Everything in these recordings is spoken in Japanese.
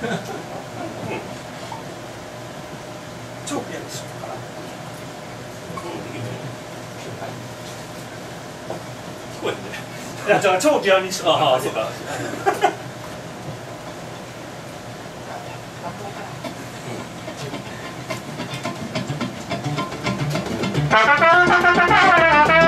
超ピアニストから聞こえていやじゃあ超ピアニストああそうか早い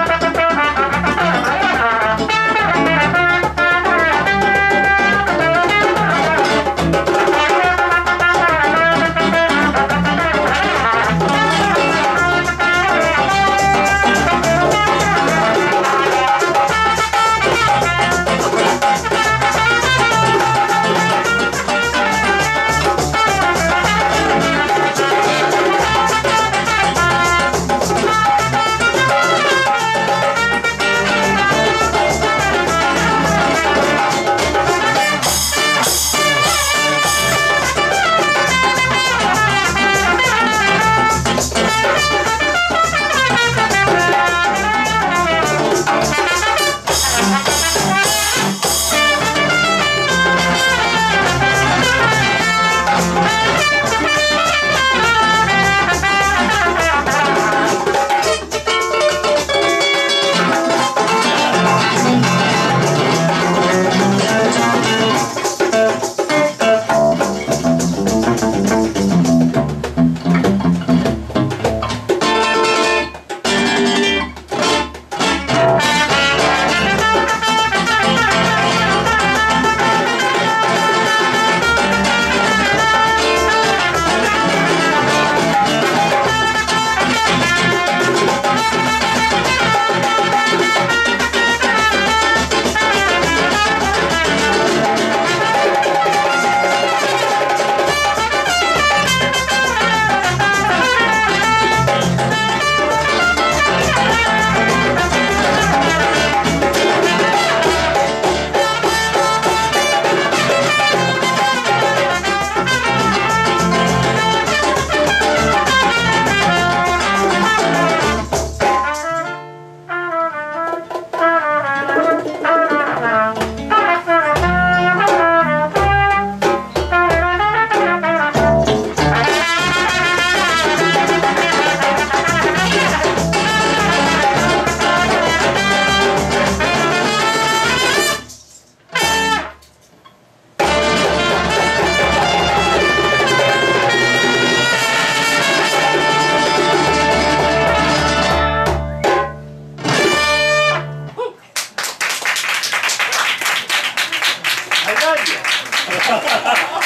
ハハハハ